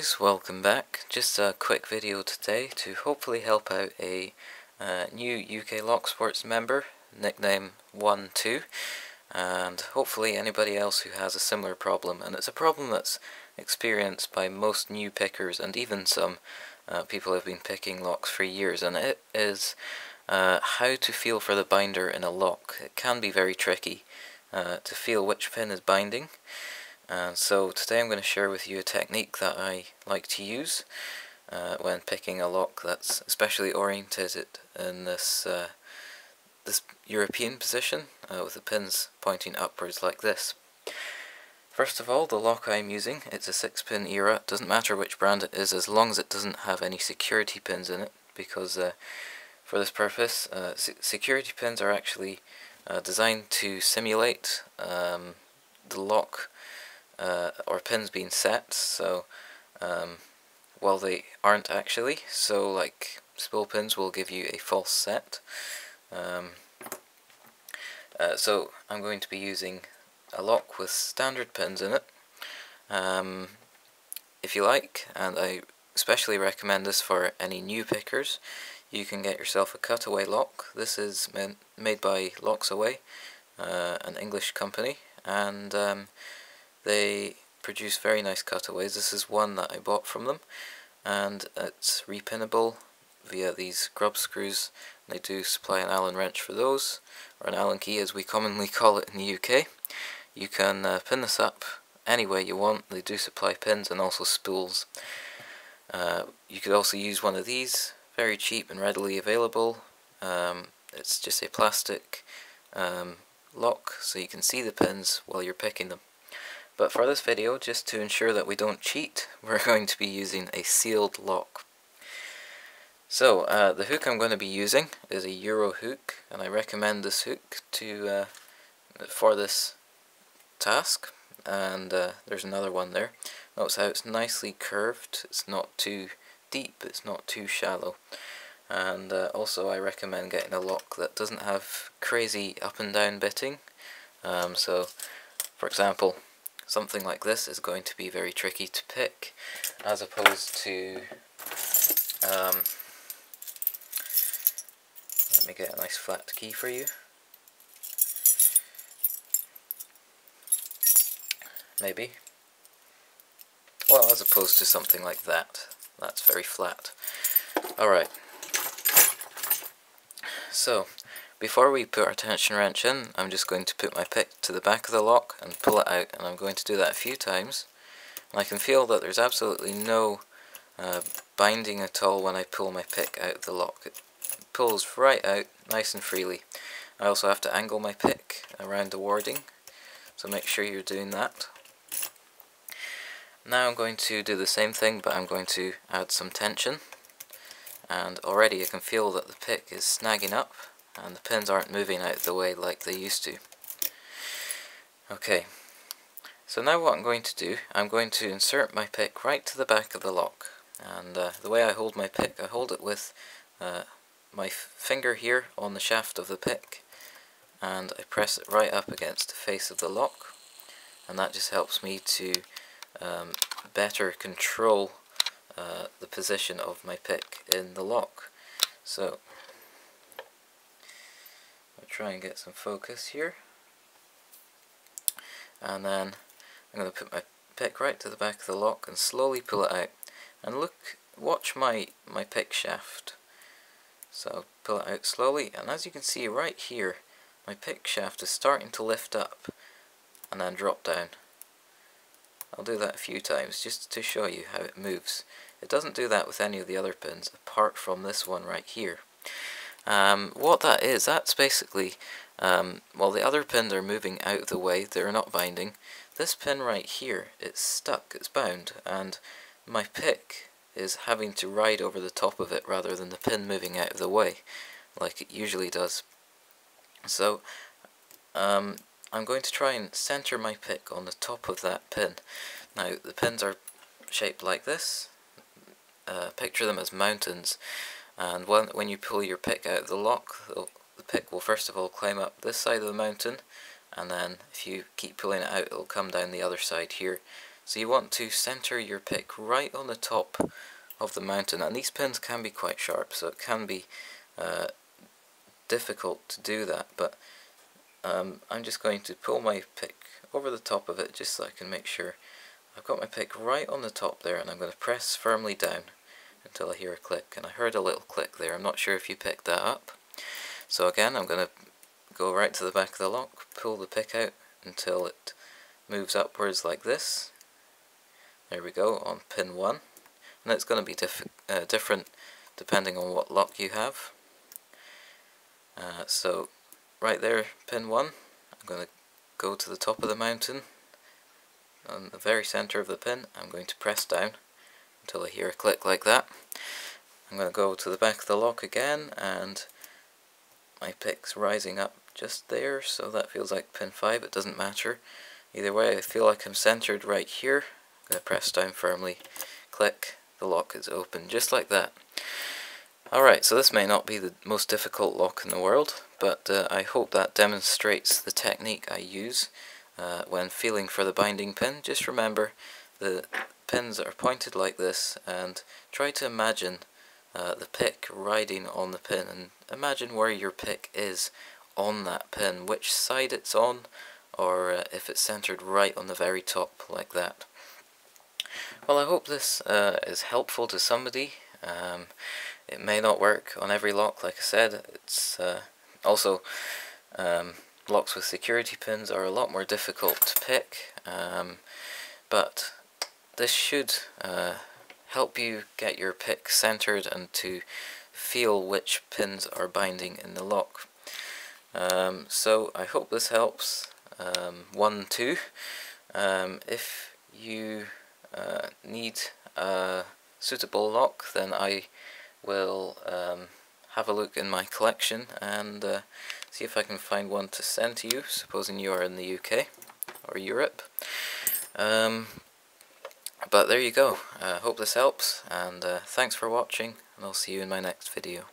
guys, welcome back. Just a quick video today to hopefully help out a uh, new UK Lock Sports member, nickname One-two, and hopefully anybody else who has a similar problem. And it's a problem that's experienced by most new pickers and even some uh, people have been picking locks for years, and it is uh, how to feel for the binder in a lock. It can be very tricky uh, to feel which pin is binding. And so today I'm going to share with you a technique that I like to use uh, when picking a lock that's especially oriented in this uh, this European position uh, with the pins pointing upwards like this. First of all, the lock I'm using, it's a 6 pin era, doesn't matter which brand it is as long as it doesn't have any security pins in it because uh, for this purpose uh, security pins are actually uh, designed to simulate um, the lock uh, or pins being set, so um, well they aren't actually, so like spool pins will give you a false set. Um, uh, so I'm going to be using a lock with standard pins in it, um, if you like, and I especially recommend this for any new pickers. You can get yourself a cutaway lock. This is made by Locksaway, uh, an English company, and um, they produce very nice cutaways. This is one that I bought from them and it's repinnable via these grub screws. They do supply an Allen wrench for those, or an Allen key as we commonly call it in the UK. You can uh, pin this up any way you want. They do supply pins and also spools. Uh, you could also use one of these, very cheap and readily available. Um, it's just a plastic um, lock so you can see the pins while you're picking them. But for this video, just to ensure that we don't cheat, we're going to be using a sealed lock. So, uh, the hook I'm going to be using is a Euro hook, and I recommend this hook to uh, for this task. And uh, there's another one there. Notice how it's nicely curved, it's not too deep, it's not too shallow. And uh, also I recommend getting a lock that doesn't have crazy up and down bitting. Um, so, for example, something like this is going to be very tricky to pick as opposed to um, let me get a nice flat key for you. Maybe. Well as opposed to something like that. That's very flat. Alright so before we put our tension wrench in, I'm just going to put my pick to the back of the lock and pull it out, and I'm going to do that a few times. And I can feel that there's absolutely no uh, binding at all when I pull my pick out of the lock. It pulls right out, nice and freely. I also have to angle my pick around the warding, so make sure you're doing that. Now I'm going to do the same thing, but I'm going to add some tension. And already I can feel that the pick is snagging up and the pins aren't moving out the way like they used to. Okay, so now what I'm going to do, I'm going to insert my pick right to the back of the lock and uh, the way I hold my pick, I hold it with uh, my finger here on the shaft of the pick and I press it right up against the face of the lock and that just helps me to um, better control uh, the position of my pick in the lock. So try and get some focus here. And then I'm going to put my pick right to the back of the lock and slowly pull it out. And look, watch my, my pick shaft. So pull it out slowly, and as you can see right here, my pick shaft is starting to lift up and then drop down. I'll do that a few times just to show you how it moves. It doesn't do that with any of the other pins apart from this one right here. Um, what that is, that's basically, um, while the other pins are moving out of the way, they're not binding, this pin right here, it's stuck, it's bound, and my pick is having to ride over the top of it rather than the pin moving out of the way, like it usually does. So, um, I'm going to try and center my pick on the top of that pin. Now, the pins are shaped like this. Uh, picture them as mountains and when, when you pull your pick out of the lock, the, pick will first of all climb up this side of the mountain, and then if you keep pulling it out, it'll come down the other side here. So you want to center your pick right on the top of the mountain, and these pins can be quite sharp, so it can be uh, difficult to do that, but um, I'm just going to pull my pick over the top of it just so I can make sure I've got my pick right on the top there and I'm going to press firmly down until I hear a click and I heard a little click there. I'm not sure if you picked that up. So again I'm going to go right to the back of the lock pull the pick out until it moves upwards like this. There we go on pin 1 and it's going to be diff uh, different depending on what lock you have. Uh, so right there pin 1 I'm going to go to the top of the mountain. On the very center of the pin I'm going to press down until I hear a click like that. I'm going to go to the back of the lock again and my pick's rising up just there so that feels like pin 5 it doesn't matter. Either way I feel like I'm centered right here. I'm going to press down firmly click the lock is open just like that. Alright, so this may not be the most difficult lock in the world, but uh, I hope that demonstrates the technique I use uh, when feeling for the binding pin. Just remember the pins are pointed like this and try to imagine uh, the pick riding on the pin and imagine where your pick is on that pin, which side it's on or uh, if it's centered right on the very top like that. Well I hope this uh, is helpful to somebody. Um, it may not work on every lock, like I said. It's uh, also um, locks with security pins are a lot more difficult to pick, um, but this should uh, help you get your pick centered and to feel which pins are binding in the lock. Um, so I hope this helps. Um, one, two. Um, if you uh, need a suitable lock, then I will um, have a look in my collection and uh, see if I can find one to send to you, supposing you are in the UK or Europe. But there you go, uh, hope this helps, and uh, thanks for watching, and I'll see you in my next video.